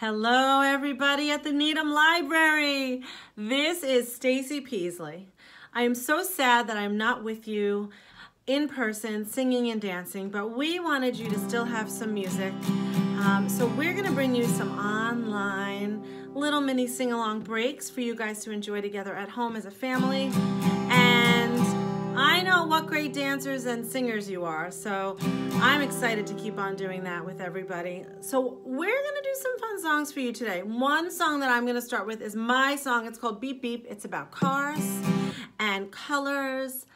Hello, everybody at the Needham Library. This is Stacey Peasley. I am so sad that I'm not with you in person singing and dancing, but we wanted you to still have some music. Um, so we're going to bring you some online little mini sing-along breaks for you guys to enjoy together at home as a family. I know what great dancers and singers you are, so I'm excited to keep on doing that with everybody. So we're gonna do some fun songs for you today. One song that I'm gonna start with is my song. It's called Beep Beep. It's about cars and colors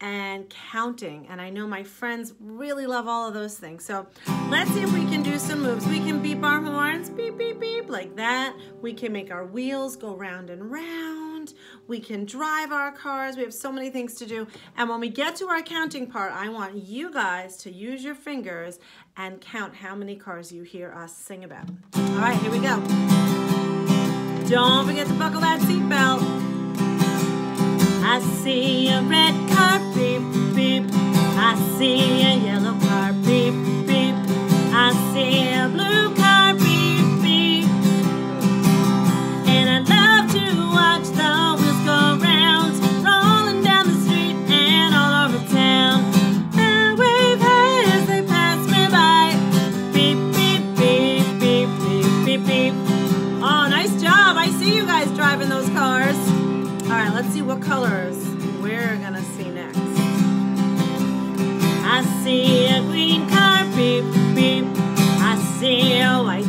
and counting. And I know my friends really love all of those things. So let's see if we can do some moves. We can beep our horns, beep, beep, beep, like that. We can make our wheels go round and round. We can drive our cars. We have so many things to do. And when we get to our counting part, I want you guys to use your fingers and count how many cars you hear us sing about. All right, here we go. Don't forget to buckle that seatbelt. I see a red car, beep, beep. I see a yellow what colors we're gonna see next. I see a green car, beep, beep. I see a white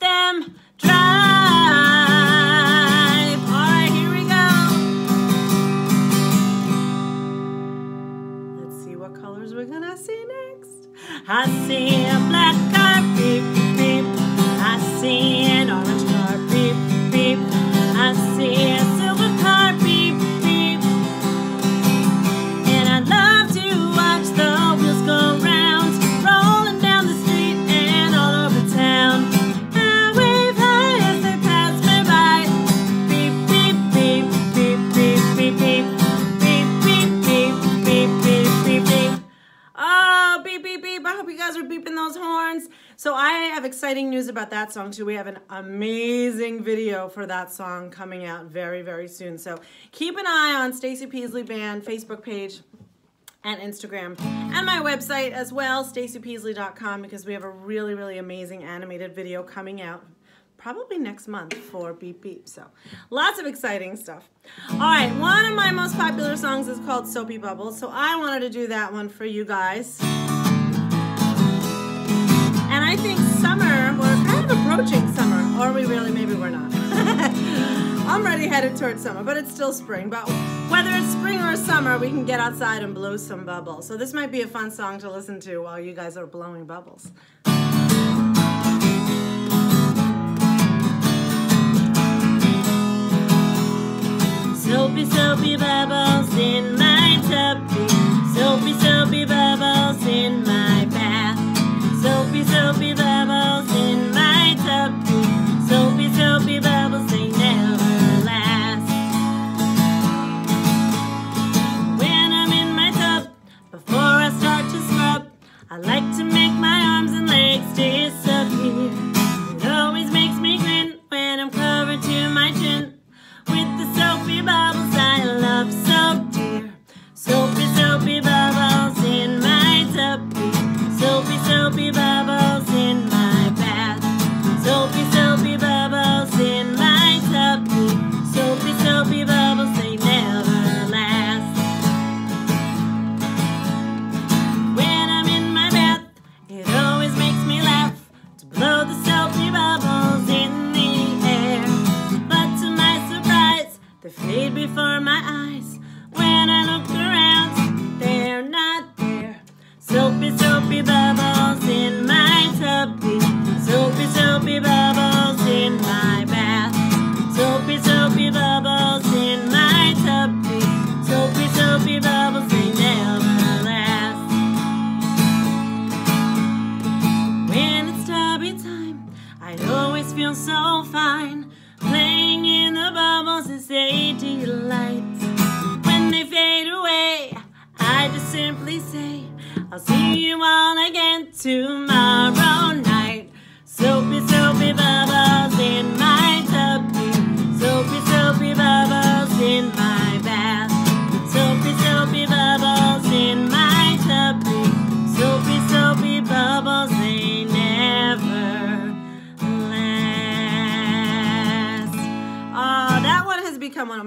them drive. All right, here we go. Let's see what colors we're gonna see next. I see a black car, beep, beep. I see hope you guys are beeping those horns. So I have exciting news about that song too. We have an amazing video for that song coming out very, very soon. So keep an eye on Stacey Peasley Band Facebook page and Instagram and my website as well, staceypeasley.com, because we have a really, really amazing animated video coming out probably next month for Beep Beep. So lots of exciting stuff. All right, one of my most popular songs is called Soapy Bubbles. So I wanted to do that one for you guys. I think summer, we're kind of approaching summer, or we really, maybe we're not. I'm already headed towards summer, but it's still spring. But whether it's spring or summer, we can get outside and blow some bubbles. So this might be a fun song to listen to while you guys are blowing bubbles. Soapy, soapy bubbles in my tubby. feel so fine Playing in the bubbles as they delight. When they fade away, I just simply say I'll see you all again tomorrow.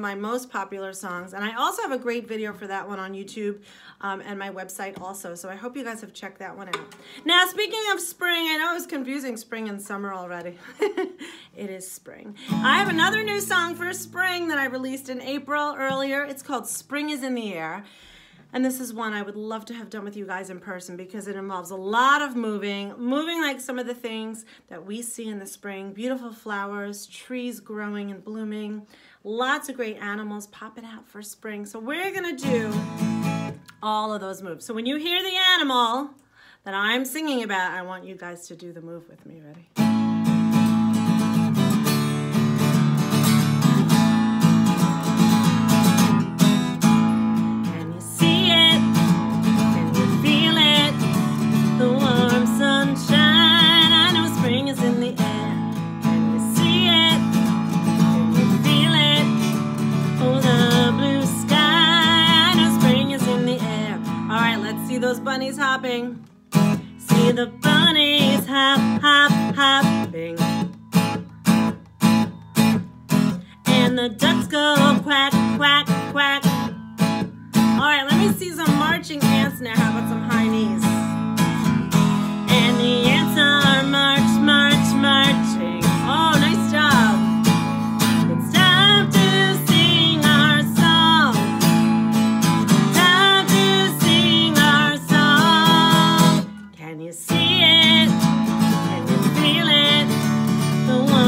My most popular songs. And I also have a great video for that one on YouTube um, and my website also. So I hope you guys have checked that one out. Now, speaking of spring, I know it was confusing spring and summer already. it is spring. I have another new song for spring that I released in April earlier. It's called Spring is in the Air. And this is one I would love to have done with you guys in person because it involves a lot of moving, moving like some of the things that we see in the spring. Beautiful flowers, trees growing and blooming, lots of great animals popping out for spring. So we're gonna do all of those moves. So when you hear the animal that I'm singing about, I want you guys to do the move with me. Ready? Bunnies hopping. See the bunnies hop, hop, hopping. And the ducks go quack, quack, quack. All right, let me see some marching ants now. How about some high knees? See? Can you feel it? The warm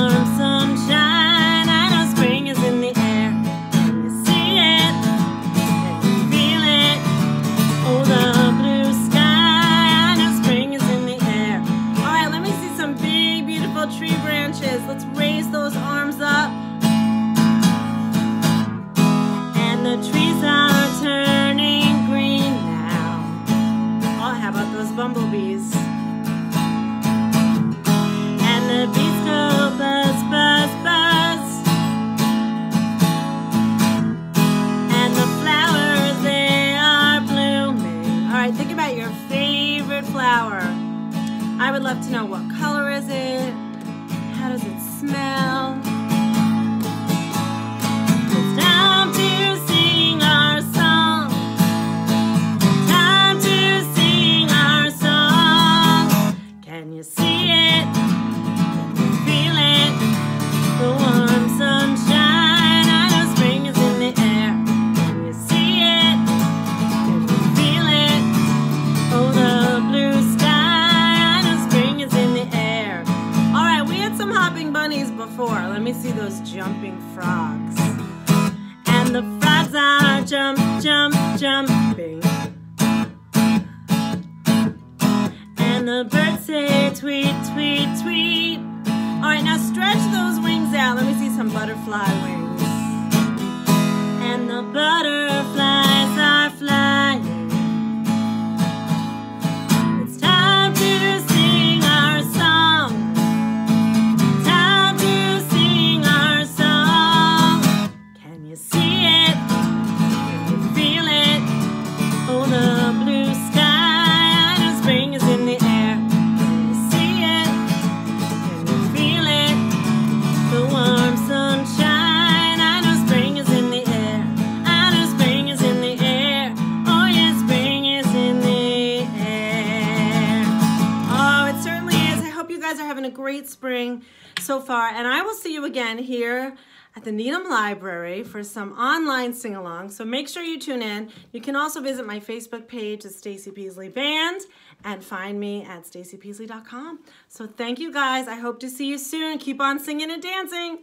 would love to know what color is it? How does it smell? Some hopping bunnies before. Let me see those jumping frogs. And the frogs are jump, jump, jumping. And the birds say tweet, tweet, tweet. All right, now stretch those wings out. Let me see some butterfly wings. Guys are having a great spring so far. And I will see you again here at the Needham Library for some online sing-along. So make sure you tune in. You can also visit my Facebook page, the Stacey Peasley Band, and find me at staceypeasley.com. So thank you guys. I hope to see you soon. Keep on singing and dancing.